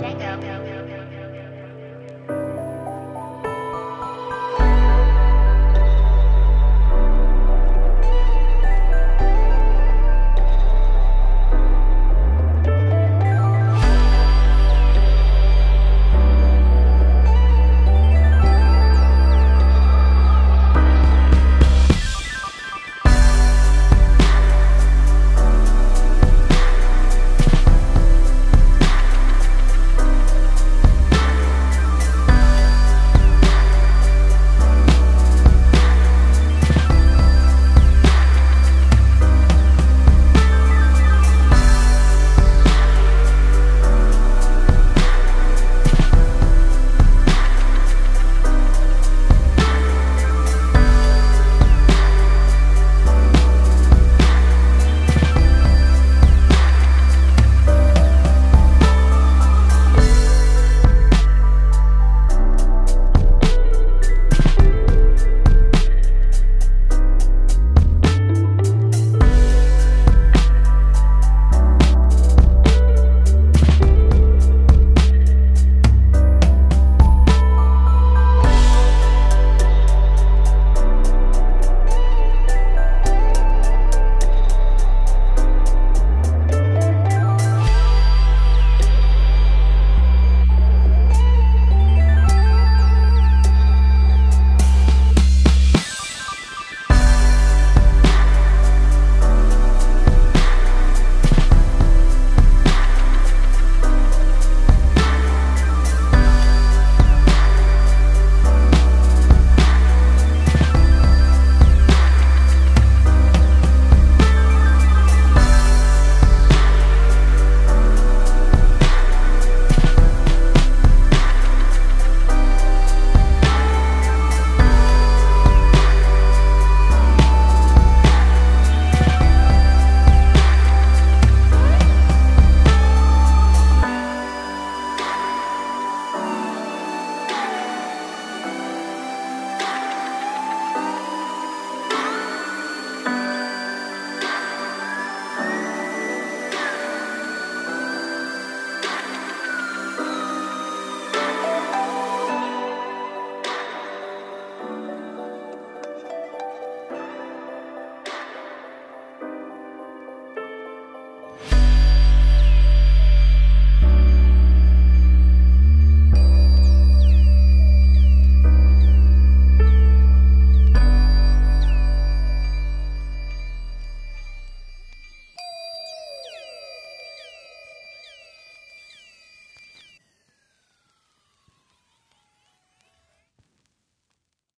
Let.